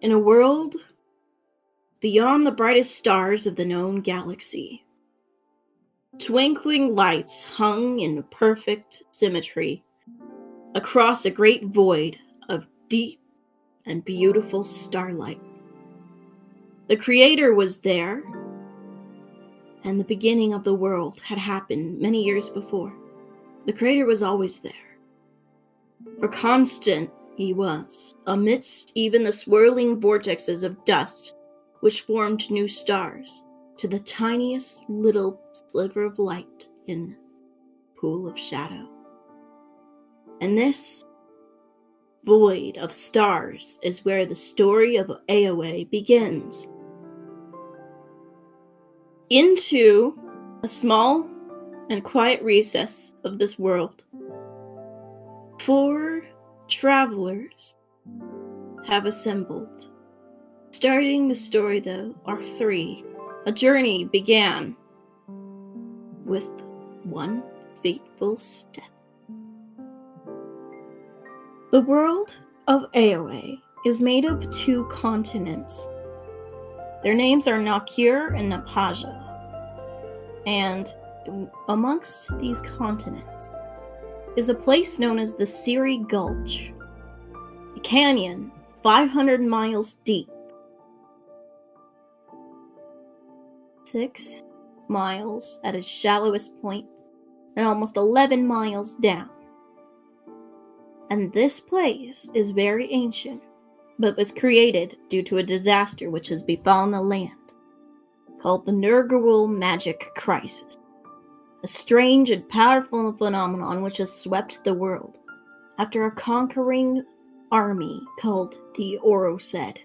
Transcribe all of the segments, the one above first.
In a world beyond the brightest stars of the known galaxy, twinkling lights hung in perfect symmetry across a great void of deep and beautiful starlight. The Creator was there, and the beginning of the world had happened many years before. The Creator was always there. For constant he was, amidst even the swirling vortexes of dust which formed new stars, to the tiniest little sliver of light in pool of shadow. And this void of stars is where the story of Aowe begins. Into a small and quiet recess of this world, four travelers have assembled. Starting the story, though, are three. A journey began with one fateful step. The world of Aowe is made of two continents. Their names are Nakir and Napaja. And amongst these continents is a place known as the Siri Gulch, a canyon 500 miles deep, six miles at its shallowest point, and almost 11 miles down. And this place is very ancient, but was created due to a disaster which has befallen the land, called the Nurgawul Magic Crisis a strange and powerful phenomenon which has swept the world after a conquering army called the Orosed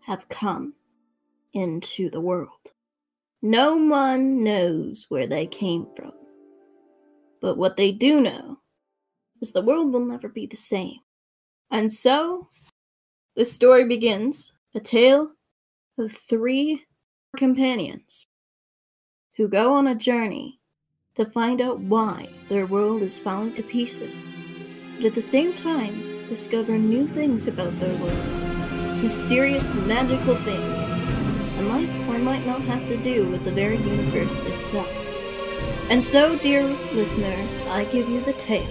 have come into the world. No one knows where they came from, but what they do know is the world will never be the same. And so, the story begins a tale of three companions who go on a journey to find out why their world is falling to pieces, but at the same time discover new things about their world, mysterious, magical things, and might or might not have to do with the very universe itself. And so, dear listener, I give you the tale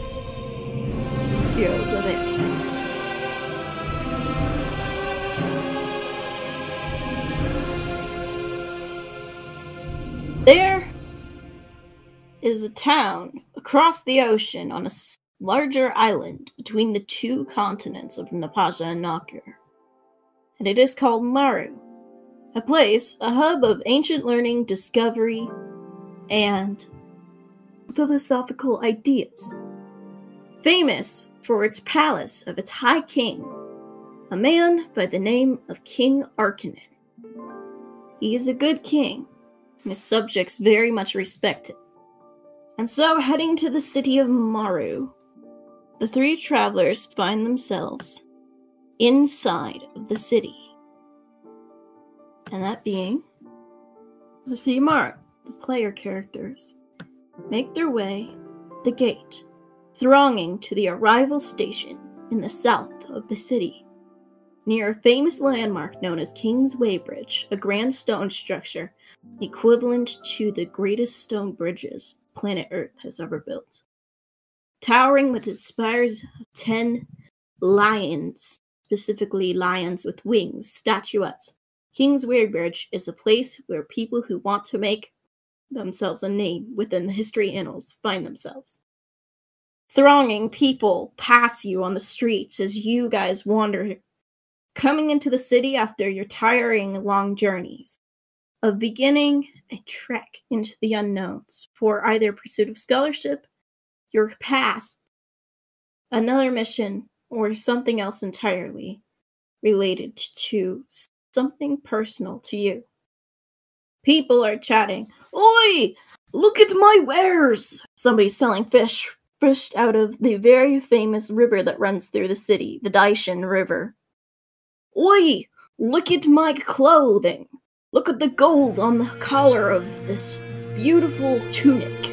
Heroes of It. There is a town across the ocean on a larger island between the two continents of Napaja and Nakur. And it is called Maru, a place, a hub of ancient learning, discovery, and philosophical ideas. Famous for its palace of its high king, a man by the name of King Arkanen. He is a good king, and his subjects very much respect him. And so, heading to the city of Maru, the three travelers find themselves inside of the city. And that being the of Maru. The player characters make their way the gate, thronging to the arrival station in the south of the city, near a famous landmark known as King's Way Bridge, a grand stone structure equivalent to the greatest stone bridges planet Earth has ever built. Towering with its spires of 10 lions, specifically lions with wings, statuettes, King's Way Bridge is a place where people who want to make themselves a name within the history annals find themselves. Thronging people pass you on the streets as you guys wander, coming into the city after your tiring long journeys of beginning a trek into the unknowns for either pursuit of scholarship, your past, another mission, or something else entirely related to something personal to you. People are chatting. Oi! Look at my wares! Somebody's selling fish fished out of the very famous river that runs through the city, the Daishin River. Oi! Look at my clothing! Look at the gold on the collar of this beautiful tunic.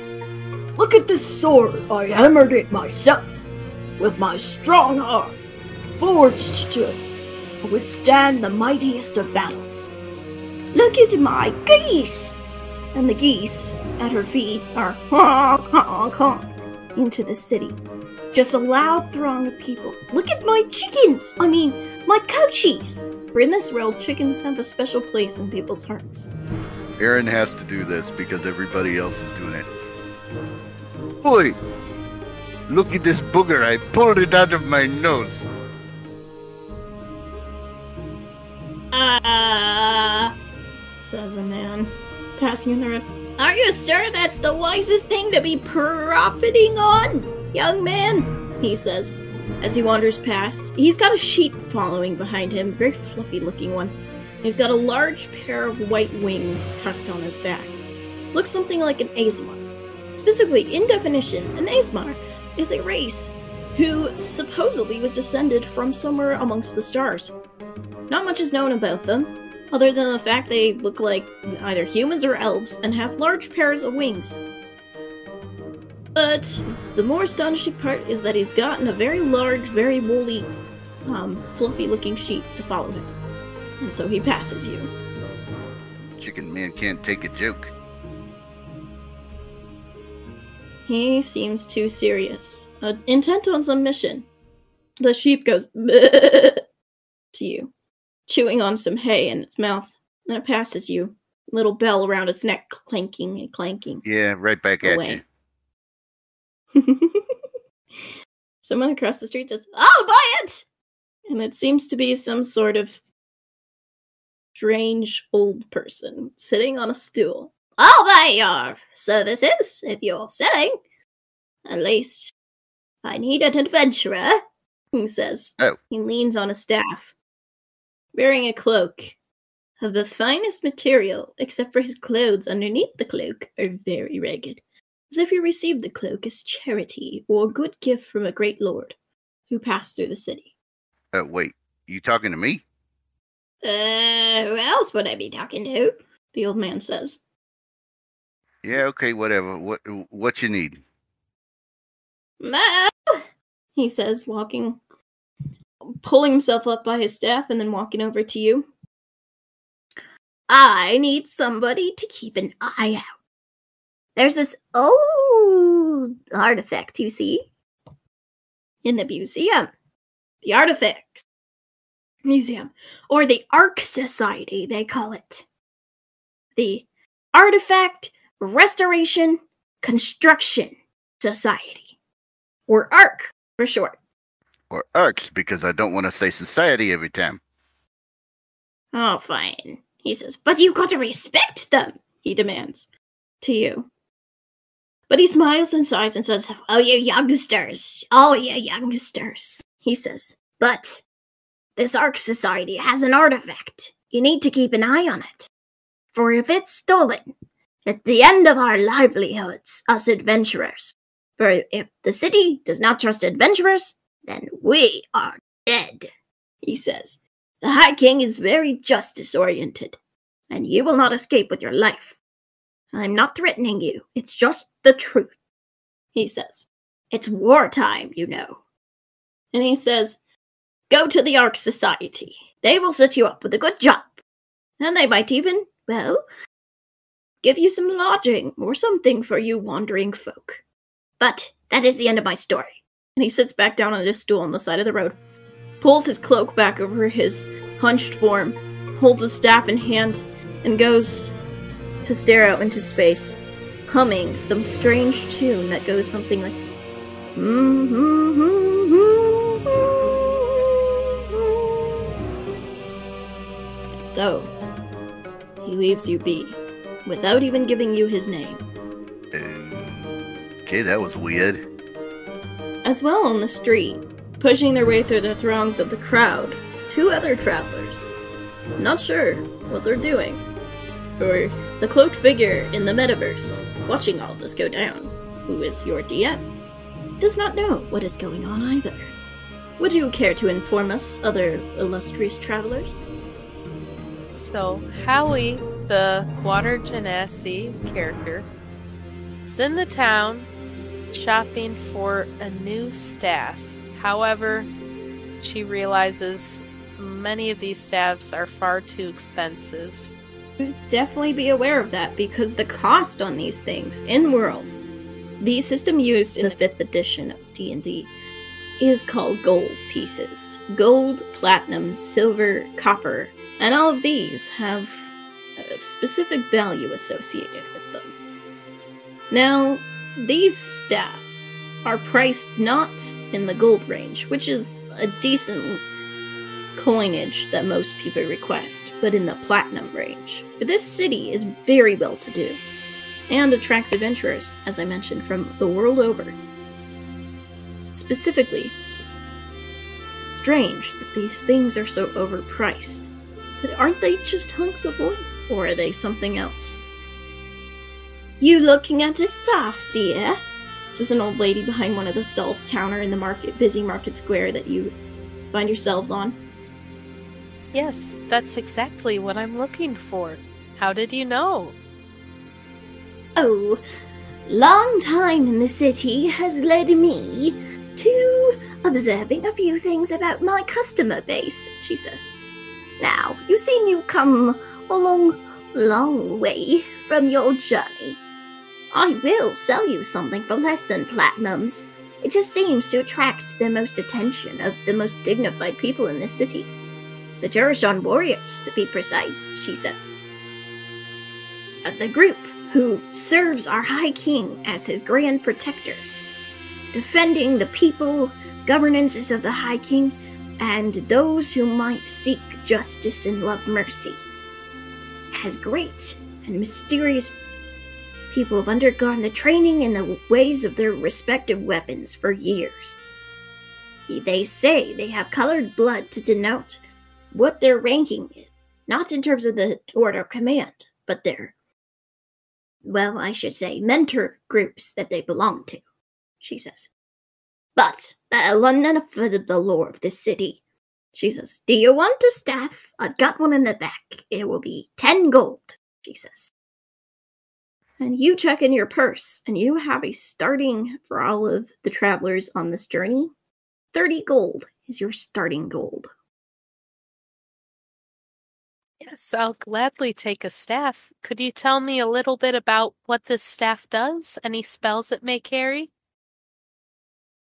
Look at this sword. I hammered it myself with my strong arm, forged to withstand the mightiest of battles. Look at my geese! And the geese at her feet are honk, honk, honk into the city. Just a loud throng of people. Look at my chickens! I mean, my coachies! For in this world, chickens have a special place in people's hearts. Aaron has to do this because everybody else is doing it. Boy, look at this booger. I pulled it out of my nose. Ah, says a man, passing in the road. Are you sure that's the wisest thing to be profiting on, young man? He says, as he wanders past. He's got a sheep following behind him, very fluffy looking one. He's got a large pair of white wings tucked on his back. Looks something like an Aasimar. Specifically, in definition, an Aasimar is a race who supposedly was descended from somewhere amongst the stars. Not much is known about them, other than the fact they look like either humans or elves and have large pairs of wings. But the more astonishing part is that he's gotten a very large, very woolly, um, fluffy looking sheep to follow him. And so he passes you. Chicken man can't take a joke. He seems too serious, uh, intent on some mission. The sheep goes to you, chewing on some hay in its mouth, and it passes you. Little bell around its neck clanking and clanking. Yeah, right back at you. Someone across the street says, I'll buy it! And it seems to be some sort of strange old person sitting on a stool. I'll buy your services if you're selling. At least I need an adventurer, he says. Oh. He leans on a staff, wearing a cloak of the finest material, except for his clothes underneath the cloak are very ragged, as if he received the cloak as charity or a good gift from a great lord who passed through the city. Oh, wait. You talking to me? Uh, who else would I be talking to? The old man says. Yeah, okay, whatever. What what you need? Well, he says, walking, pulling himself up by his staff and then walking over to you. I need somebody to keep an eye out. There's this oh, old artifact you see in the museum. The Artifacts Museum, or the Ark Society, they call it. The Artifact Restoration Construction Society, or ARC for short. Or ARCs, because I don't want to say society every time. Oh, fine, he says. But you've got to respect them, he demands. To you. But he smiles and sighs and says, Oh, you youngsters, Oh, you youngsters, he says. But this Ark Society has an artifact. You need to keep an eye on it. For if it's stolen, it's the end of our livelihoods, us adventurers. For if the city does not trust adventurers, then we are dead, he says. The High King is very justice oriented, and you will not escape with your life. I'm not threatening you, it's just the truth, he says. It's wartime, you know. And he says, Go to the Ark Society. They will set you up with a good job. And they might even, well, give you some lodging or something for you wandering folk. But that is the end of my story. And he sits back down on his stool on the side of the road, pulls his cloak back over his hunched form, holds his staff in hand, and goes to stare out into space, humming some strange tune that goes something like. Mm-hmm, mm-hmm, mm-hmm. So, he leaves you be, without even giving you his name. Okay, that was weird. As well on the street, pushing their way through the throngs of the crowd, two other travelers. Not sure what they're doing. For the cloaked figure in the metaverse, watching all this go down, who is your DM, does not know what is going on either. Would you care to inform us, other illustrious travelers? So, Howie, the Water Genasi character, is in the town shopping for a new staff. However, she realizes many of these staffs are far too expensive. Definitely be aware of that because the cost on these things in world, the system used in the fifth edition of D&D is called gold pieces. Gold, platinum, silver, copper, and all of these have a specific value associated with them. Now, these staff are priced not in the gold range, which is a decent coinage that most people request, but in the platinum range. But this city is very well to do and attracts adventurers, as I mentioned, from the world over. Specifically, strange that these things are so overpriced. But aren't they just hunks of wood? Or are they something else? You looking at the stuff, dear? Says an old lady behind one of the stalls counter in the market busy market square that you find yourselves on. Yes, that's exactly what I'm looking for. How did you know? Oh, long time in the city has led me to observing a few things about my customer base, she says. Now, you seem you come a long, long way from your journey. I will sell you something for less than platinums. It just seems to attract the most attention of the most dignified people in this city. The Jurashan warriors, to be precise, she says. The group who serves our High King as his grand protectors, defending the people, governances of the High King, and those who might seek justice and love mercy. As great and mysterious people have undergone the training in the ways of their respective weapons for years. They say they have colored blood to denote what their ranking is, not in terms of the order of command, but their, well, I should say, mentor groups that they belong to, she says. But none of the lore of this city. She says, Do you want a staff? I've got one in the back. It will be ten gold, she says and you check in your purse and you have a starting for all of the travelers on this journey 30 gold is your starting gold yes i'll gladly take a staff. Could you tell me a little bit about what this staff does? Any spells it may carry?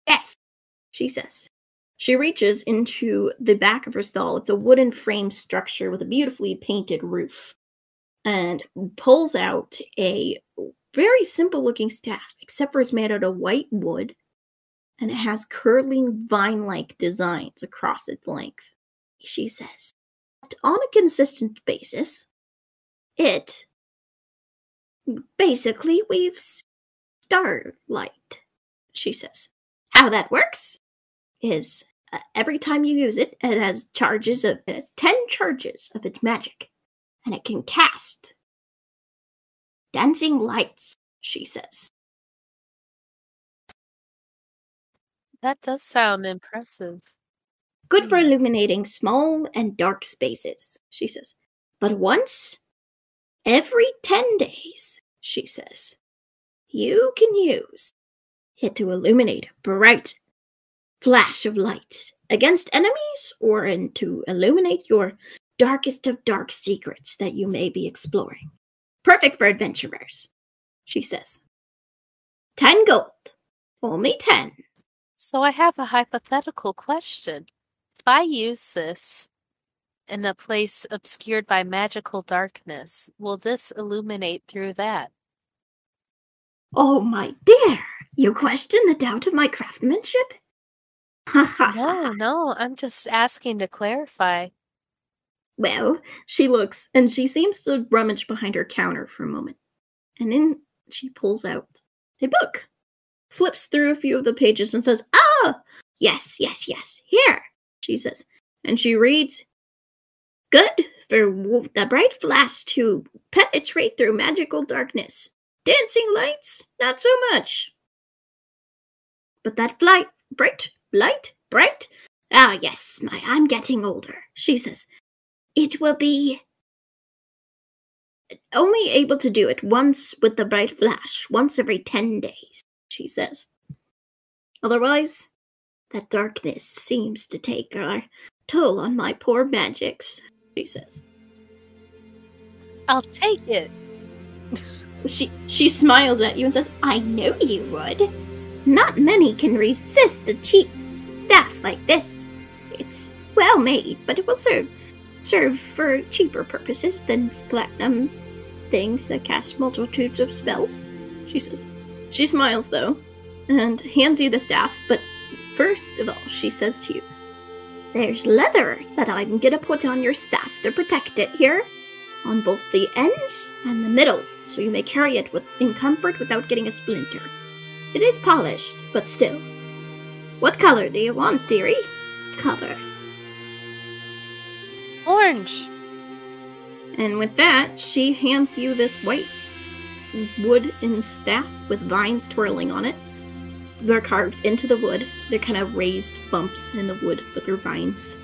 Yes. She says. She reaches into the back of her stall. It's a wooden frame structure with a beautifully painted roof and pulls out a very simple looking staff, except for it's made out of white wood and it has curling vine like designs across its length. She says, on a consistent basis, it basically weaves starlight, she says. How that works is uh, every time you use it, it has charges of it has 10 charges of its magic and it can cast dancing lights, she says. That does sound impressive. Good for mm. illuminating small and dark spaces, she says. But once every 10 days, she says, you can use it to illuminate a bright flash of light against enemies or in to illuminate your darkest of dark secrets that you may be exploring. Perfect for adventurers, she says. Ten gold. Only ten. So I have a hypothetical question. If I use this in a place obscured by magical darkness, will this illuminate through that? Oh, my dear, you question the doubt of my craftsmanship? no, no, I'm just asking to clarify. Well, she looks and she seems to rummage behind her counter for a moment. And then she pulls out a book, flips through a few of the pages, and says, Ah, yes, yes, yes, here, she says. And she reads, Good for the bright flash to penetrate through magical darkness. Dancing lights, not so much. But that flight, bright, light, bright. Ah, yes, my, I'm getting older, she says. It will be only able to do it once with the bright flash, once every 10 days, she says. Otherwise, that darkness seems to take our toll on my poor magics, she says. I'll take it. She she smiles at you and says, I know you would. Not many can resist a cheap staff like this. It's well made, but it will serve serve for cheaper purposes than platinum things that cast multitudes of spells, she says. She smiles though, and hands you the staff, but first of all, she says to you, There's leather that I'm gonna put on your staff to protect it here, on both the ends and the middle, so you may carry it with in comfort without getting a splinter. It is polished, but still. What color do you want, dearie? Color. Orange. And with that, she hands you this white wooden staff with vines twirling on it. They're carved into the wood. They're kind of raised bumps in the wood, but they're vines.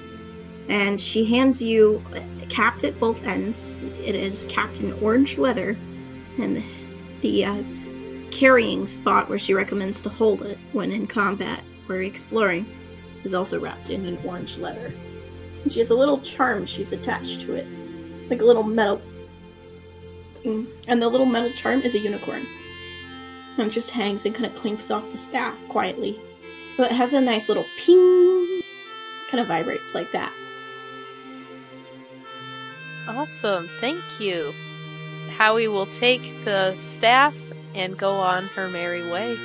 And she hands you, capped at both ends, it is capped in orange leather, and the uh, carrying spot where she recommends to hold it when in combat or exploring is also wrapped in an orange leather. And she has a little charm she's attached to it, like a little metal. And the little metal charm is a unicorn. And it just hangs and kind of clinks off the staff quietly. But it has a nice little ping, kind of vibrates like that. Awesome. Thank you. Howie will take the staff and go on her merry way.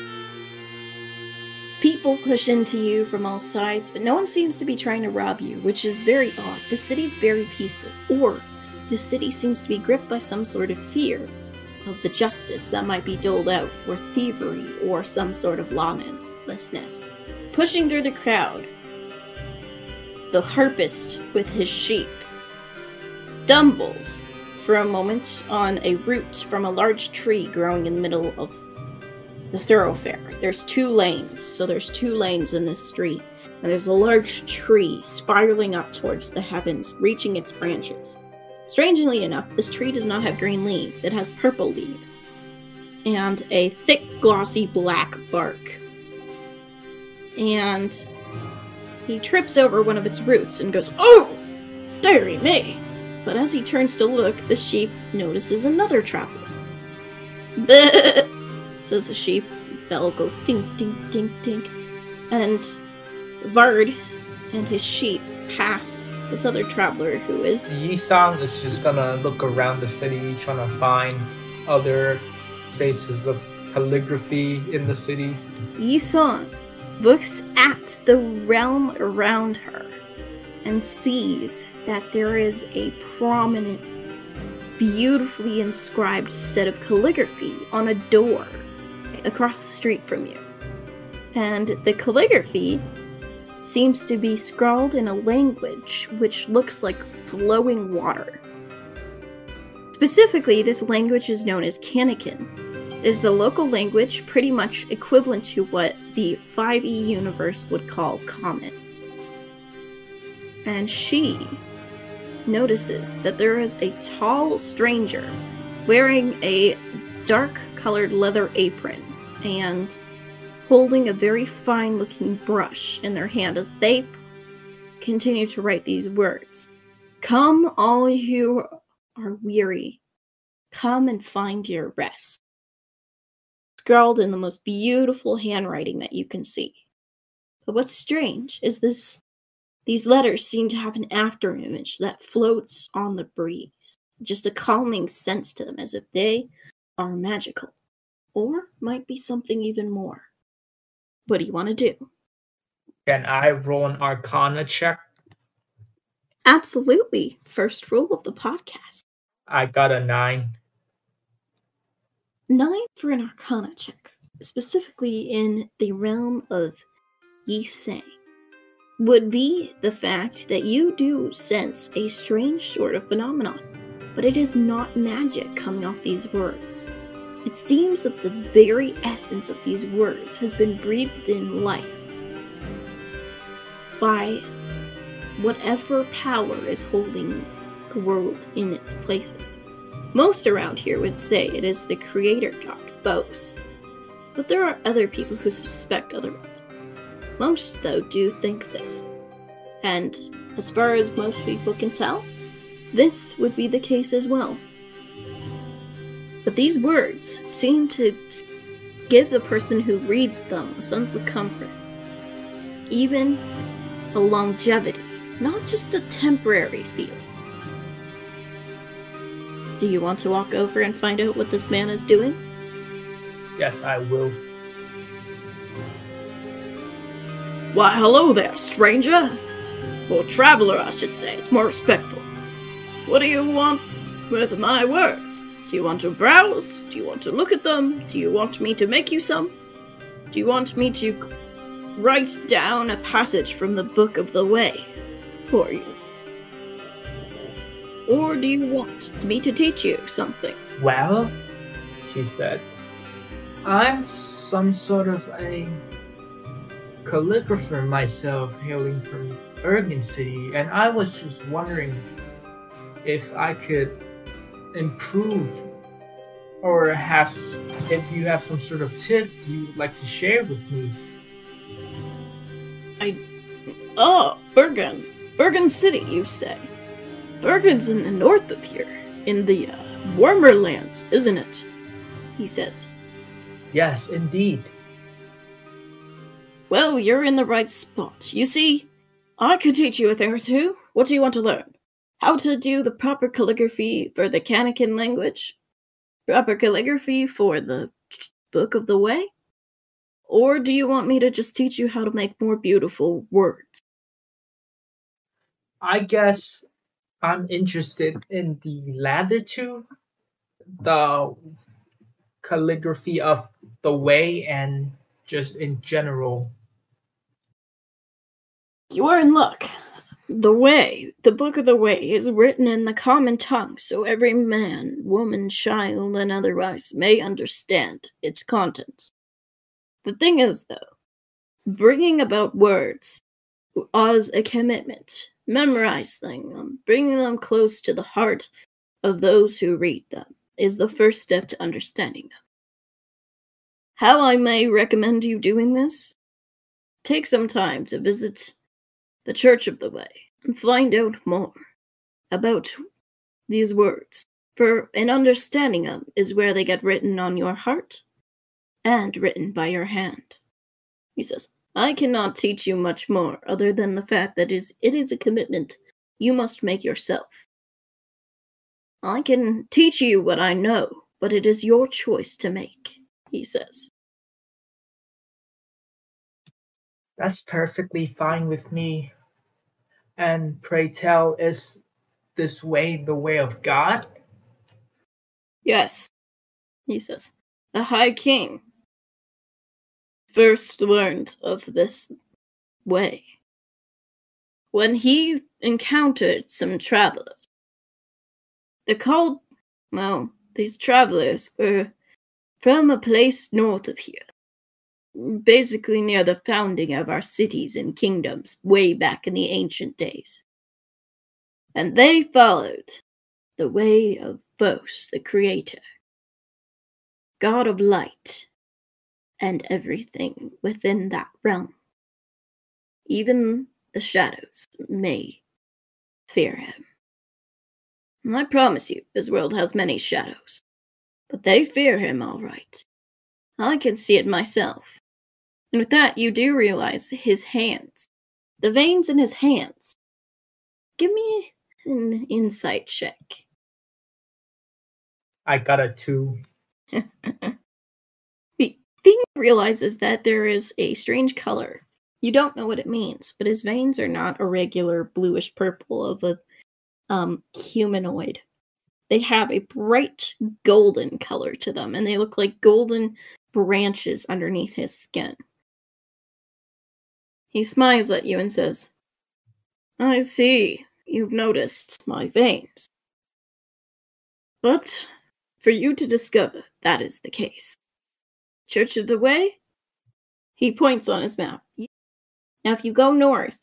People push into you from all sides, but no one seems to be trying to rob you, which is very odd. The city's very peaceful. Or the city seems to be gripped by some sort of fear of the justice that might be doled out for thievery or some sort of lawlessness. Pushing through the crowd, the harpist with his sheep dumbles for a moment on a root from a large tree growing in the middle of the thoroughfare. There's two lanes, so there's two lanes in this street. And there's a large tree spiraling up towards the heavens, reaching its branches. Strangely enough, this tree does not have green leaves, it has purple leaves. And a thick, glossy black bark. And he trips over one of its roots and goes, Oh! Dearie me! But as he turns to look, the sheep notices another traveler. Bleh, says the sheep. Bell goes ding, ding, ding, ding. And Bard and his sheep pass this other traveler who is Yisang is just gonna look around the city, trying to find other traces of calligraphy in the city. Yisang. Looks at the realm around her and sees that there is a prominent, beautifully inscribed set of calligraphy on a door across the street from you. And the calligraphy seems to be scrawled in a language which looks like flowing water. Specifically, this language is known as Kanakin. It is the local language pretty much equivalent to what the 5e universe would call common. And she notices that there is a tall stranger wearing a dark colored leather apron and holding a very fine looking brush in their hand as they continue to write these words Come, all you are weary, come and find your rest. Scrawled in the most beautiful handwriting that you can see. But what's strange is this these letters seem to have an afterimage that floats on the breeze, just a calming sense to them as if they are magical, or might be something even more. What do you want to do? Can I roll an Arcana check? Absolutely. First rule of the podcast. I got a nine. Nine for an Arcana check, specifically in the realm of Yisang, would be the fact that you do sense a strange sort of phenomenon, but it is not magic coming off these words. It seems that the very essence of these words has been breathed in life by whatever power is holding the world in its places. Most around here would say it is the creator god, Phos. But there are other people who suspect otherwise. Most, though, do think this. And as far as most people can tell, this would be the case as well. But these words seem to give the person who reads them a sense of comfort, even a longevity, not just a temporary feel. Do you want to walk over and find out what this man is doing? Yes, I will. Why, hello there, stranger. Or traveler, I should say. It's more respectful. What do you want with my words? Do you want to browse? Do you want to look at them? Do you want me to make you some? Do you want me to write down a passage from the Book of the Way for you? Or do you want me to teach you something? Well, she said, I'm some sort of a calligrapher myself, hailing from Ergen City, and I was just wondering if I could improve or have if you have some sort of tip you'd like to share with me. I oh, Bergen. Bergen City, you say? Bergen's in the north of here, in the uh, warmer lands, isn't it? He says. Yes, indeed. Well, you're in the right spot. You see, I could teach you a thing or two. What do you want to learn? How to do the proper calligraphy for the Kanakin language? Proper calligraphy for the Book of the Way? Or do you want me to just teach you how to make more beautiful words? I guess I'm interested in the latter two, the calligraphy of the way and just in general. You are in luck. The Way, the Book of the Way, is written in the common tongue so every man, woman, child, and otherwise may understand its contents. The thing is, though, bringing about words as a commitment, memorizing them, bringing them close to the heart of those who read them, is the first step to understanding them. How I may recommend you doing this? Take some time to visit the Church of the Way and find out more about these words. For an understanding them is where they get written on your heart and written by your hand. He says, I cannot teach you much more other than the fact that is it is a commitment you must make yourself. I can teach you what I know, but it is your choice to make, he says. That's perfectly fine with me. And pray tell, is this way the way of God? Yes, he says. The High King first learned of this way when he encountered some travelers. They're called, well, these travelers were from a place north of here, basically near the founding of our cities and kingdoms way back in the ancient days. And they followed the way of Phos, the Creator, God of light, and everything within that realm. Even the shadows may fear him. And I promise you, this world has many shadows, but they fear him all right. I can see it myself. And with that, you do realize his hands, the veins in his hands. Give me an insight check. I got a two. The thing you realize is that there is a strange color. You don't know what it means, but his veins are not a regular bluish purple of a um, humanoid. They have a bright golden color to them, and they look like golden branches underneath his skin. He smiles at you and says, I see you've noticed my veins. But for you to discover that is the case. Church of the Way? He points on his map. Now, if you go north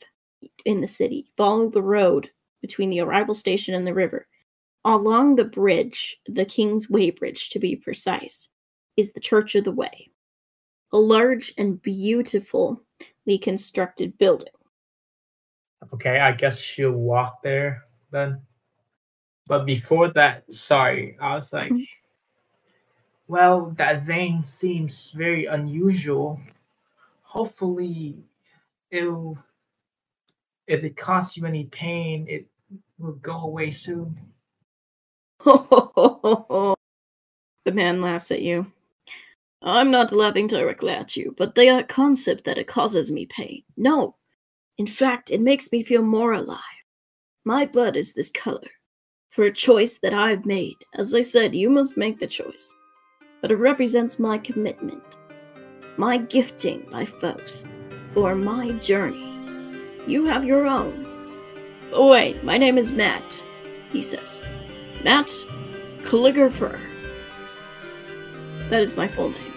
in the city, follow the road between the arrival station and the river, along the bridge, the King's Way Bridge to be precise, is the Church of the Way, a large and beautifully constructed building. Okay, I guess she'll walk there then. But before that, sorry, I was like, Mhm. well, that vein seems very unusual. Hopefully, it'll, if it costs you any pain, it will go away soon. the man laughs at you. I'm not laughing directly at you, but the uh, concept that it causes me pain. No. In fact, it makes me feel more alive. My blood is this color. For a choice that I've made. As I said, you must make the choice. But it represents my commitment. My gifting by Phos. For my journey. You have your own. Oh, wait, my name is Matt, he says. Matt Calligrapher. That is my full name.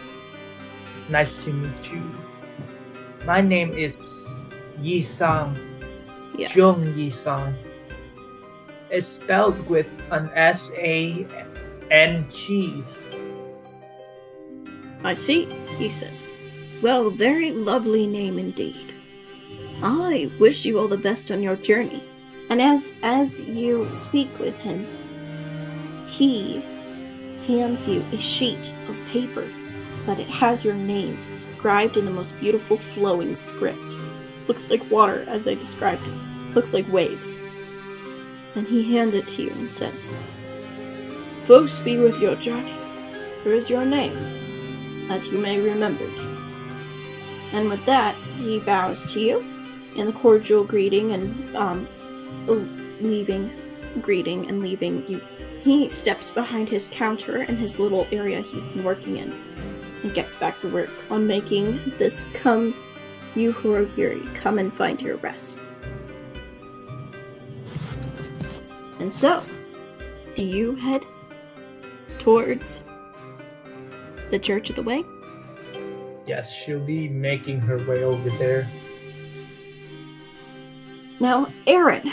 Nice to meet you. My name is Yi Sang, Yeah. Jung Yi Sang. It's spelled with an S A N G. I see, he says. Well, very lovely name indeed. I wish you all the best on your journey. And as as you speak with him, he hands you a sheet of paper, but it has your name inscribed in the most beautiful flowing script. Looks like water, as I described it. Looks like waves. And he hands it to you and says, Phos be with your journey. Here is your name that you may remember. And with that, he bows to you in the cordial greeting and um, leaving, greeting and leaving you. He steps behind his counter in his little area he's been working in and gets back to work on making this come, you who are weary, come and find your rest. And so, do you head towards the Church of the Way? Yes, she'll be making her way over there. Now, Aaron,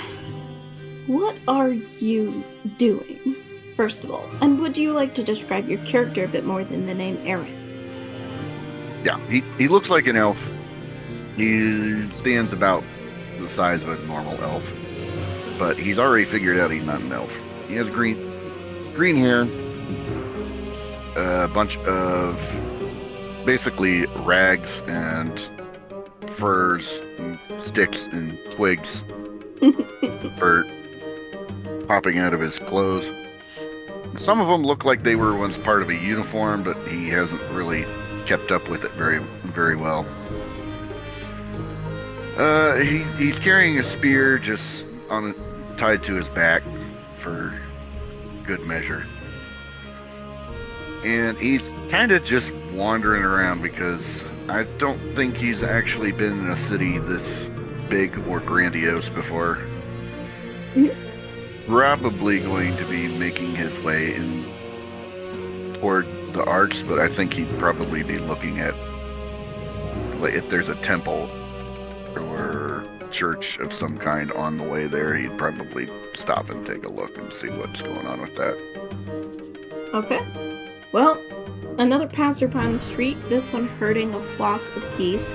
what are you doing, first of all? And would you like to describe your character a bit more than the name Aaron? Yeah, he, he looks like an elf. He stands about the size of a normal elf, but he's already figured out he's not an elf. He has green green hair, a bunch of basically rags and furs and sticks and twigs for popping out of his clothes. Some of them look like they were once part of a uniform, but he hasn't really kept up with it very very well. Uh, he, he's carrying a spear just on tied to his back for good measure. And he's kind of just wandering around because I don't think he's actually been in a city this big or grandiose before. Probably going to be making his way in toward the arts, but I think he'd probably be looking at like if there's a temple or church of some kind on the way there, he'd probably stop and take a look and see what's going on with that. Okay. Well, another passerby on the street, this one herding a flock of geese.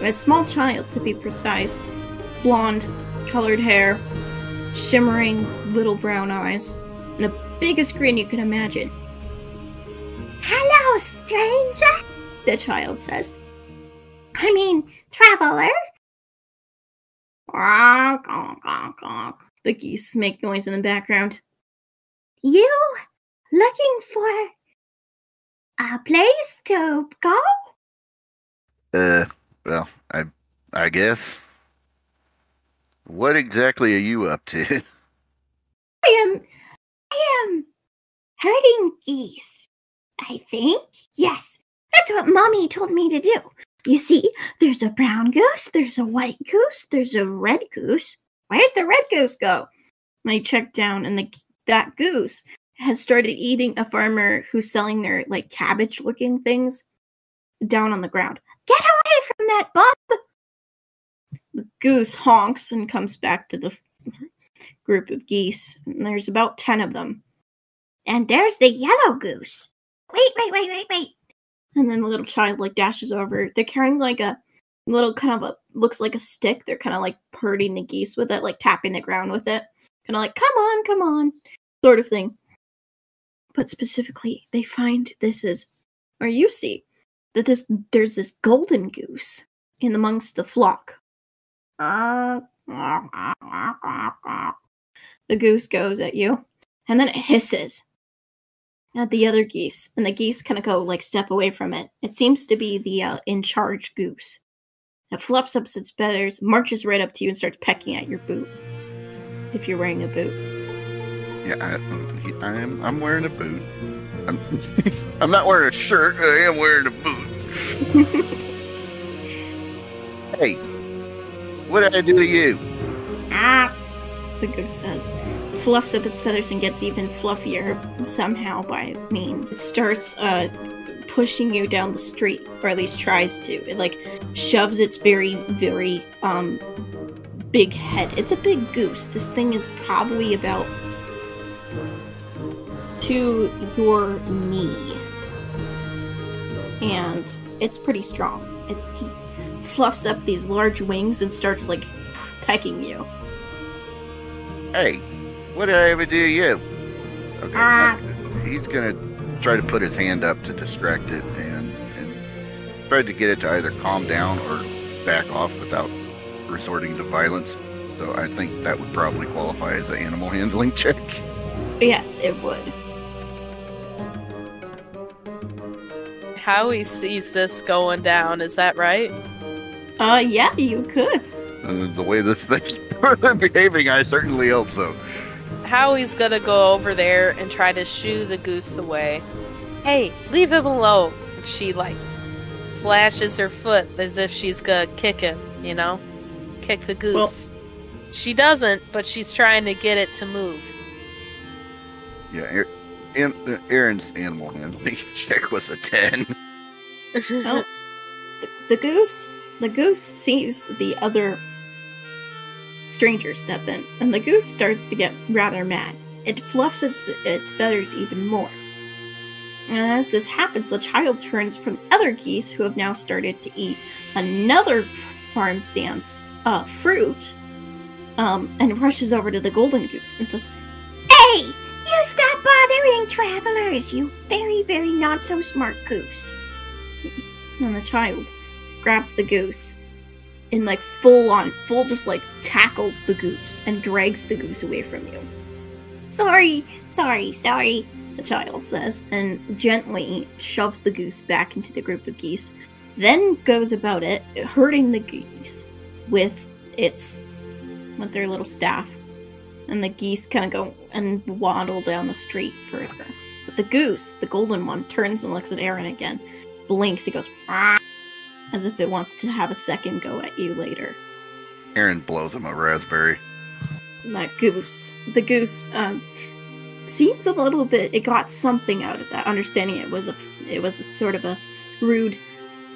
A small child, to be precise. Blonde, colored hair, shimmering little brown eyes, and the biggest grin you can imagine. Hello, stranger. The child says. I mean, traveler. Honk, honk, honk, honk. The geese make noise in the background. You looking for a place to go? Uh, well, I, I guess. What exactly are you up to? I am. I am herding geese. I think. Yes, that's what mommy told me to do. You see, there's a brown goose, there's a white goose, there's a red goose. Where'd the red goose go? And I checked down, and the that goose has started eating a farmer who's selling their like cabbage looking things down on the ground. Get away from that bub! The goose honks and comes back to the group of geese. And there's about 10 of them. And there's the yellow goose. Wait, wait, wait, wait, wait. And then the little child like dashes over. They're carrying like a little kind of a looks like a stick. They're kind of like herding the geese with it, like tapping the ground with it, kind of like come on, come on, sort of thing. But specifically, they find this is, or you see that this there's this golden goose in amongst the flock. The goose goes at you, and then it hisses at the other geese, and the geese kind of go like step away from it. It seems to be the uh, in charge goose. It fluffs up its feathers, marches right up to you, and starts pecking at your boot. If you're wearing a boot. Yeah, I, I am. I'm wearing a boot. I'm, I'm not wearing a shirt. I am wearing a boot. hey, what did I do to you? Ah, the goose says. Fluffs up its feathers and gets even fluffier somehow by means. It starts uh, pushing you down the street, or at least tries to. It like shoves its very, very um big head. It's a big goose. This thing is probably about to your knee. And it's pretty strong. It fluffs up these large wings and starts like pecking you. Hey, what did I ever do to you? Okay, Ah. he's gonna try to put his hand up to distract it and and try to get it to either calm down or back off without resorting to violence. So I think that would probably qualify as an animal handling check. Yes, it would. Howie sees this going down, is that right? Uh, yeah, you could. Uh, the way this thing's behaving, I certainly hope so. Howie's gonna go over there and try to shoo the goose away. Hey, leave him alone. She like flashes her foot as if she's gonna kick him, you know? Kick the goose. she doesn't, but she's trying to get it to move. Yeah, uh, Aaron's animal handling check was a ten. Oh, the, the goose, the goose sees the other stranger step in, and the goose starts to get rather mad. It fluffs its, its feathers even more. And as this happens, the child turns from other geese who have now started to eat another farm stand's uh, fruit, um, and rushes over to the golden goose and says, Hey, you stop bothering travelers, you very, very not so smart goose. And the child grabs the goose and like full on, full just like tackles the goose and drags the goose away from you. Sorry, sorry, sorry. The child says, and gently shoves the goose back into the group of geese, then goes about it, hurting the geese with its with their little staff. And the geese kind of go and waddle down the street further. But the goose, the golden one, turns and looks at Aaron again, blinks, he goes, as if it wants to have a second go at you later. Aaron blows him a raspberry. that goose. The goose um, seems a little bit. It got something out of that, understanding it was a it was a sort of a rude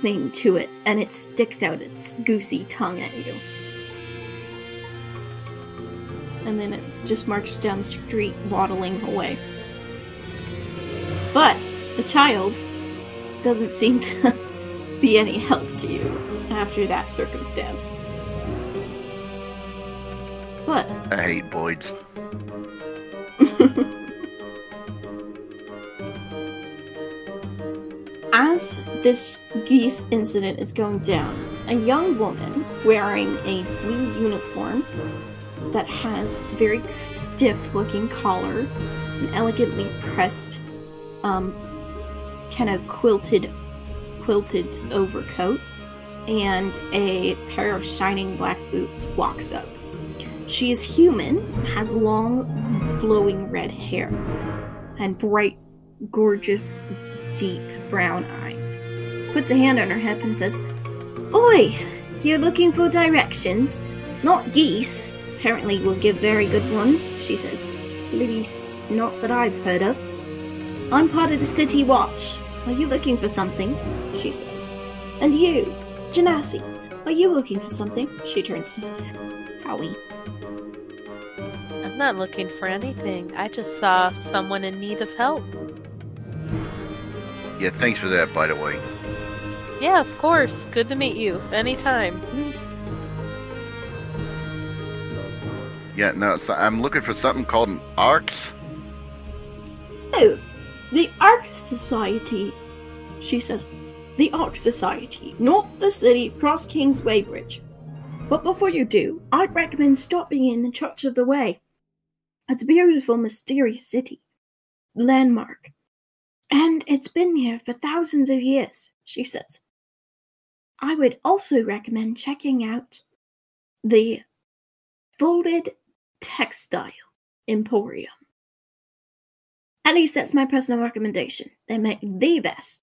thing to it, and it sticks out its goosey tongue at you. And then it just marches down the street, waddling away. But the child doesn't seem to be any help to you after that circumstance. But I hate Boyd's. As this geese incident is going down, a young woman wearing a blue uniform that has very stiff looking collar, an elegantly pressed, um, kind of quilted, quilted overcoat, and a pair of shining black boots walks up. She is human, has long, flowing red hair, and bright, gorgeous, deep brown eyes. Puts a hand on her hip and says, Oi, you're looking for directions? Not geese. Apparently, we'll give very good ones, she says. At least, not that I've heard of. I'm part of the city watch. Are you looking for something? She says. And you, Janasi, are you looking for something? She turns to Howie. I'm not looking for anything. I just saw someone in need of help. Yeah, thanks for that, by the way. Yeah, of course. Good to meet you. Anytime. Yeah, no, so I'm looking for something called an arcs. Oh, the Ark Society, she says. The Ark Society, north of the city, across Kingsway Bridge. But before you do, I'd recommend stopping in the Church of the Way. It's a beautiful, mysterious city. Landmark. And it's been here for thousands of years, she says. I would also recommend checking out the Folded Textile Emporium. At least that's my personal recommendation. They make the best,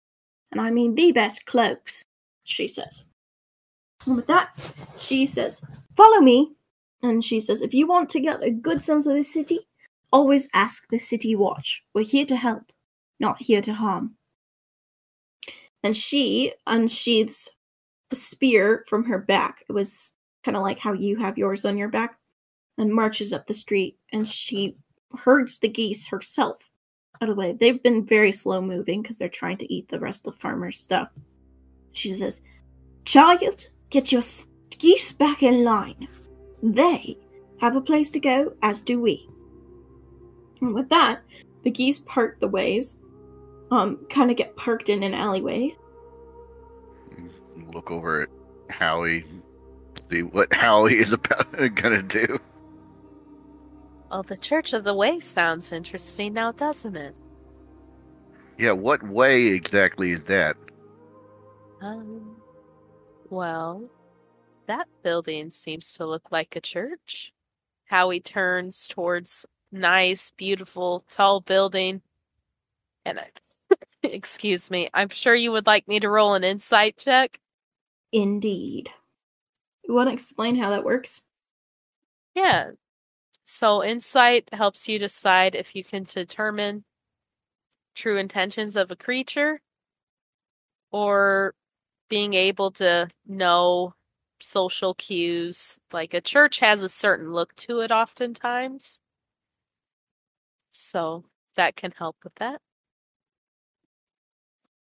and I mean the best cloaks, she says. And with that, she says, Follow me. And she says, If you want to get a good sense of the city, always ask the city watch. We're here to help, not here to harm. And she unsheaths a spear from her back. It was kind of like how you have yours on your back, and marches up the street. And she herds the geese herself out of the way. They've been very slow moving because they're trying to eat the rest of Farmer's stuff. She says, Child, get your geese back in line. They have a place to go, as do we. And with that, the geese part the ways, um, kind of get parked in an alleyway. Look over at Howie, see what Howie is about gonna do. Well, the Church of the Way sounds interesting now, doesn't it? Yeah, what way exactly is that? Um, well, that building seems to look like a church. Howie turns towards nice, beautiful, tall building. And I, excuse me, I'm sure you would like me to roll an insight check. Indeed. You want to explain how that works? Yeah. So insight helps you decide if you can determine true intentions of a creature or being able to know social cues. Like a church has a certain look to it oftentimes. So that can help with that.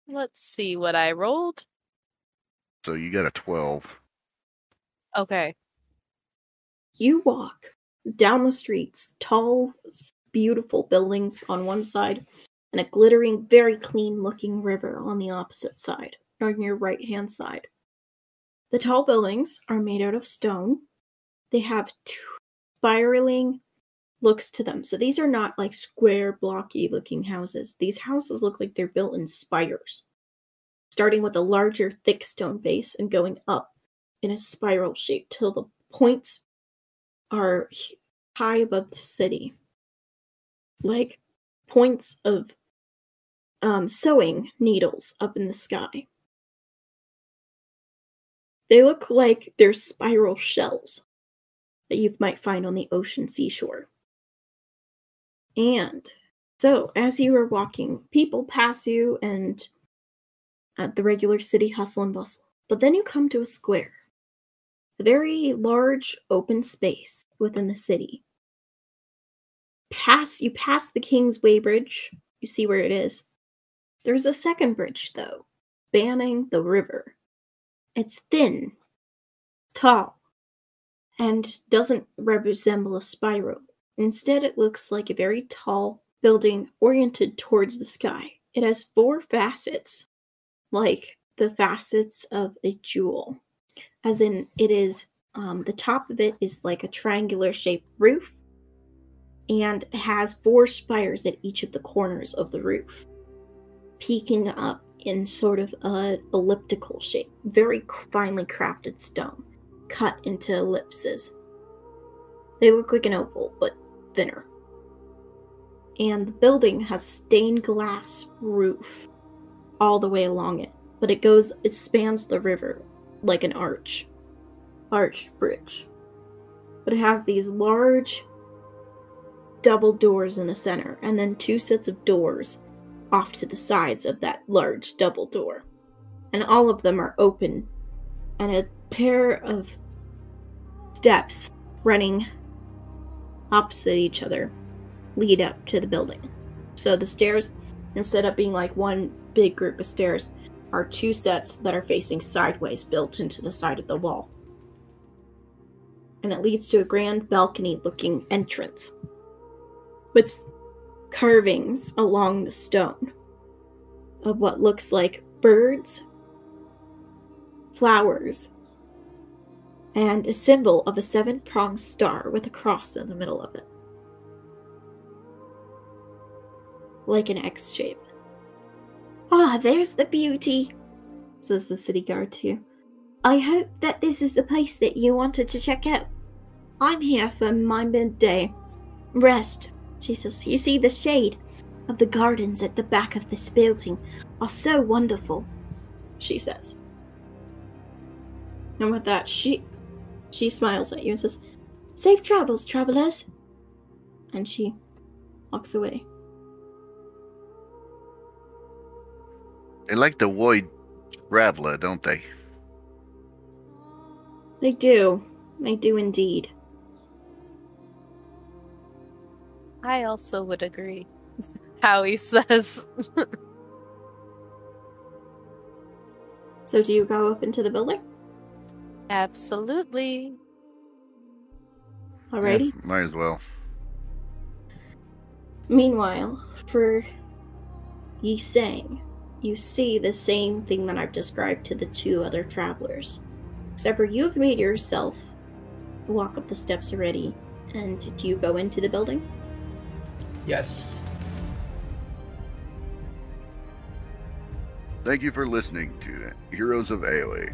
Let's see what I rolled. So you got a 12. Okay. You walk down the streets, tall, beautiful buildings on one side, and a glittering, very clean looking river on the opposite side, on your right hand side. The tall buildings are made out of stone. They have spiraling looks to them. So these are not like square, blocky looking houses. These houses look like they're built in spires, starting with a larger, thick stone base and going up in a spiral shape till the points are high above the city. Like points of um, sewing needles up in the sky. They look like they're spiral shells that you might find on the ocean seashore. And so, as you are walking, people pass you and at the regular city hustle and bustle. But then you come to a square, a very large open space within the city. Pass you pass the Kingsway Bridge. You see where it is. There's a second bridge though, spanning the river. It's thin, tall, and doesn't resemble a spiral. Instead, it looks like a very tall building oriented towards the sky. It has four facets, like the facets of a jewel, as in, it is um, the top of it is like a triangular shaped roof and has four spires at each of the corners of the roof, peeking up in sort of a elliptical shape, very finely crafted stone, cut into ellipses. They look like an oval, but thinner. And the building has stained glass roof all the way along it, but it goes it spans the river like an arch. Arched bridge. But it has these large double doors in the center, and then two sets of doors off to the sides of that large double door. And all of them are open, and a pair of steps running opposite each other lead up to the building. So the stairs, instead of being like one big group of stairs, are two sets that are facing sideways built into the side of the wall. And it leads to a grand balcony looking entrance with carvings along the stone of what looks like birds, flowers, and a symbol of a seven pronged star with a cross in the middle of it. Like an X shape. Ah, there's the beauty, says the city guard to you. I hope that this is the place that you wanted to check out. I'm here for my midday rest, she says. You see, the shade of the gardens at the back of this building are so wonderful, she says. And with that, she she smiles at you and says, Safe travels, travelers. and she walks away. They like to avoid traveler, don't they? They do. They do indeed. I also would agree. Howie says. So do you go up into the building? Absolutely. Alrighty. Yeah, might as well. Meanwhile, for Yisang, you see the same thing that I've described to the two other travelers. Except for you have made yourself walk up the steps already. And do you go into the building? Yes. Thank you for listening to Heroes of Aeowe.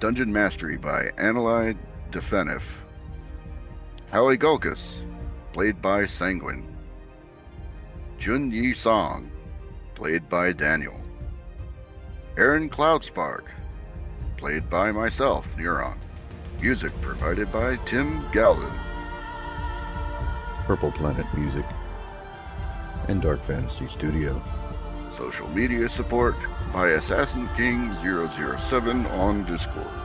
Dungeon Mastery by Aneli Defanif. Howie Gulkus, played by Sanguine. Jun Yisang, played by Daniel. Aaron Cloudspark, played by myself, Nyuuron. Music provided by Tim Galvin. Purple Planet Music, and Dark Fantasy Studio. Social media support by Assassin King 007 on Discord.